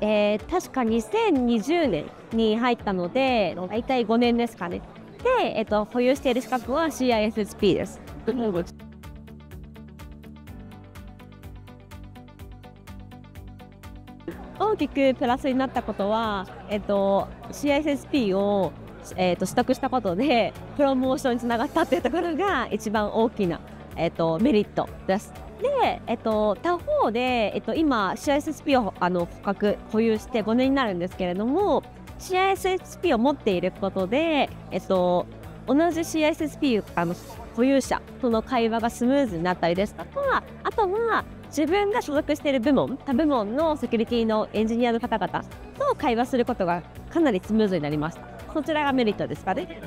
えー、確か2020年に入ったので、大体5年ですかね。で、えっと、保有している資格は CISSP です。大きくプラスになったことは、えっと、CISSP を、えっと、取得したことでプロモーションにつながったっていうところが一番大きな、えっと、メリット。です。で、えっと、他方で、えっと、今 CISSP をあの捕獲保有して5年になるんですけれども CISSP を持っていることで、えっと、同じ CISSP 保有者との会話がスムーズになったりですとかあとは自分が所属している部門他部門のセキュリティのエンジニアの方々と会話することがかなりスムーズになりました。そちらがメリットですかね。